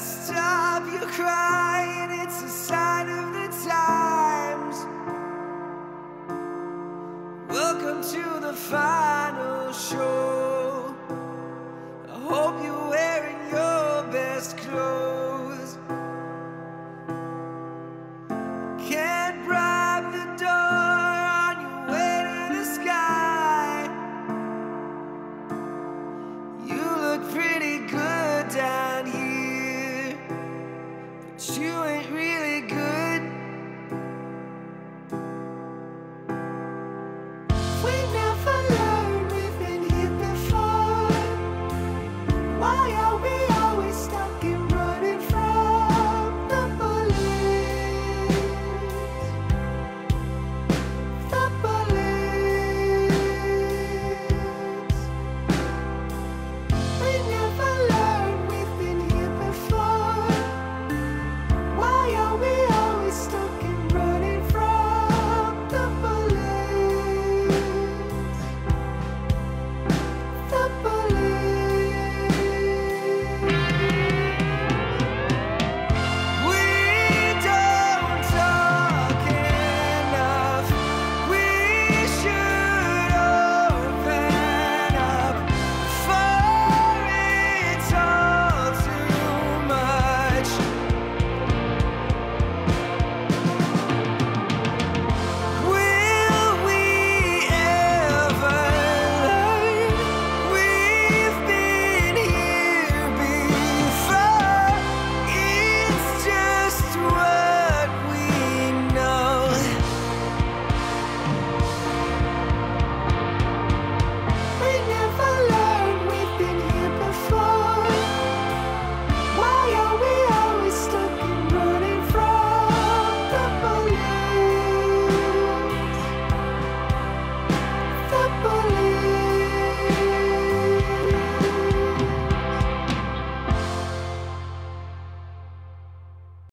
Stop your crying, it's a sign of the times. Welcome to the final show. I hope you're wearing your best clothes.